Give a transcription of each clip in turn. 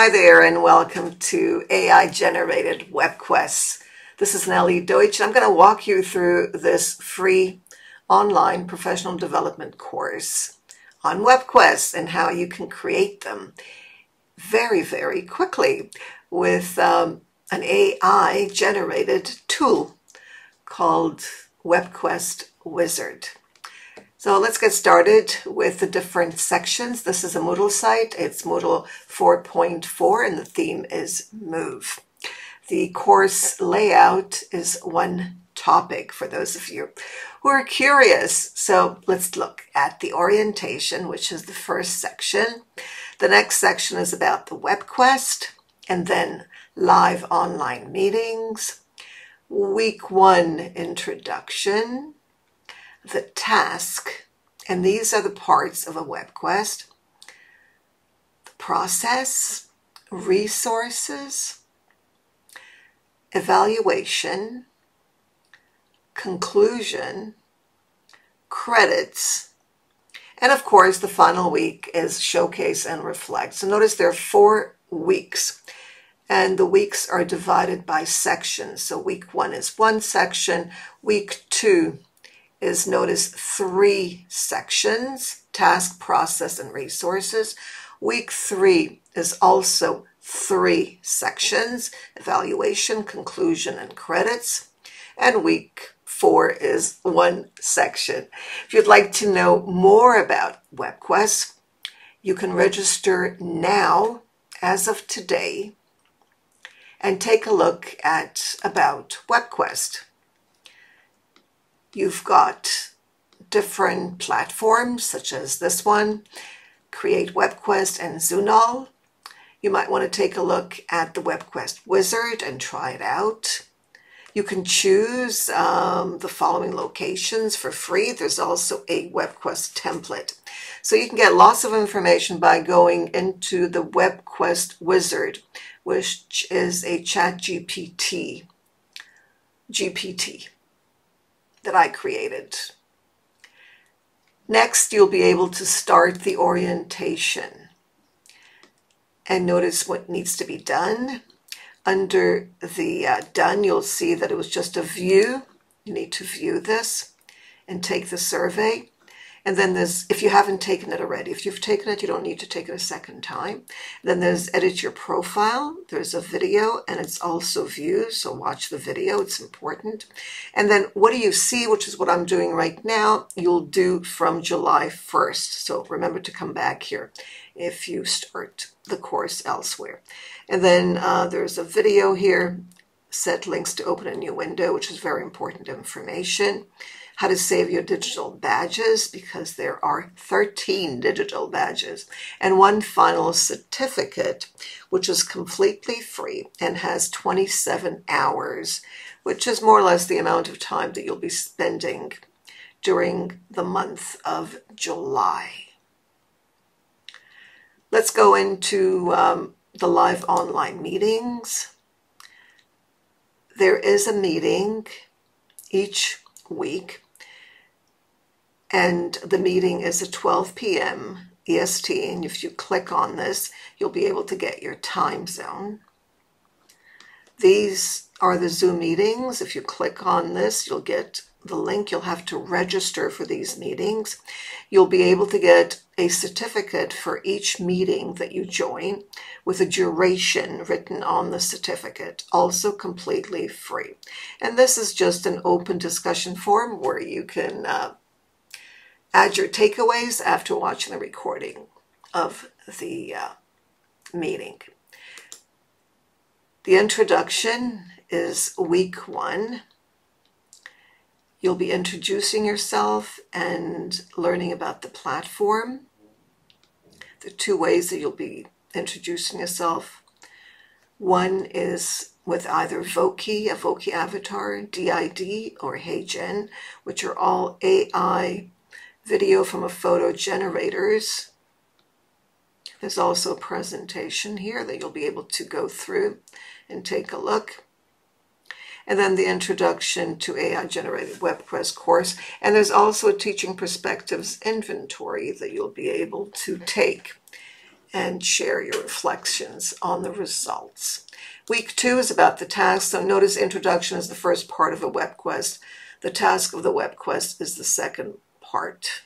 Hi there, and welcome to AI Generated Web Quests. This is Nellie Deutsch. I'm going to walk you through this free online professional development course on web quests and how you can create them very, very quickly with um, an AI generated tool called WebQuest Wizard. So let's get started with the different sections. This is a Moodle site. It's Moodle 4.4 and the theme is Moove. The course layout is one topic for those of you who are curious. So let's look at the orientation, which is the first section. The next section is about the web quest and then live online meetings. Week one introduction the task, and these are the parts of a web quest, the process, resources, evaluation, conclusion, credits, and of course the final week is showcase and reflect. So notice there are four weeks and the weeks are divided by sections. So week one is one section, week two is notice three sections, task, process, and resources. Week three is also three sections, evaluation, conclusion, and credits. And week four is one section. If you'd like to know more about WebQuest, you can register now as of today and take a look at about WebQuest. You've got different platforms such as this one, Create WebQuest and Zunal. You might want to take a look at the WebQuest wizard and try it out. You can choose um, the following locations for free. There's also a WebQuest template. So you can get lots of information by going into the WebQuest wizard, which is a ChatGPT. GPT that I created. Next, you'll be able to start the orientation. And notice what needs to be done. Under the uh, done, you'll see that it was just a view. You need to view this and take the survey. And then there's, if you haven't taken it already, if you've taken it, you don't need to take it a second time. Then there's edit your profile. There's a video and it's also view. So watch the video. It's important. And then what do you see, which is what I'm doing right now, you'll do from July 1st. So remember to come back here if you start the course elsewhere. And then uh, there's a video here, set links to open a new window, which is very important information how to save your digital badges because there are 13 digital badges and one final certificate which is completely free and has 27 hours which is more or less the amount of time that you'll be spending during the month of July. Let's go into um, the live online meetings. There is a meeting each week and the meeting is at 12 p.m. EST. And if you click on this, you'll be able to get your time zone. These are the Zoom meetings. If you click on this, you'll get the link. You'll have to register for these meetings. You'll be able to get a certificate for each meeting that you join with a duration written on the certificate, also completely free. And this is just an open discussion forum where you can uh, add your takeaways after watching the recording of the uh, meeting. The introduction is week one. You'll be introducing yourself and learning about the platform. The two ways that you'll be introducing yourself. One is with either Voki, a Voki avatar, D-ID, or HeyGen, which are all AI video from a photo generators. There's also a presentation here that you'll be able to go through and take a look. And then the introduction to AI generated WebQuest course. And there's also a teaching perspectives inventory that you'll be able to take and share your reflections on the results. Week two is about the task. So notice introduction is the first part of a web quest. The task of the web quest is the second part.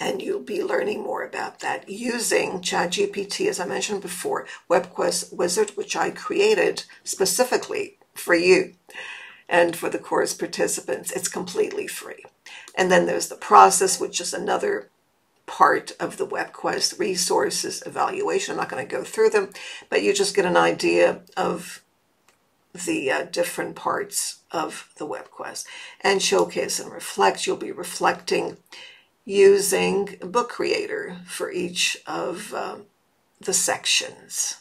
And you'll be learning more about that using ChatGPT, as I mentioned before, WebQuest Wizard, which I created specifically for you and for the course participants. It's completely free. And then there's the process, which is another part of the WebQuest resources evaluation. I'm not going to go through them, but you just get an idea of the uh, different parts of the WebQuest. And showcase and reflect, you'll be reflecting using Book Creator for each of um, the sections.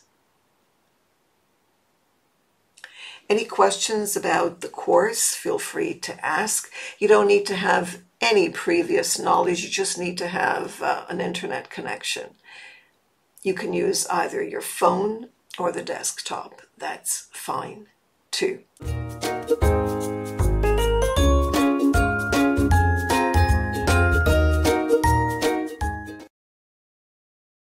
Any questions about the course, feel free to ask. You don't need to have any previous knowledge, you just need to have uh, an internet connection. You can use either your phone or the desktop. That's fine too.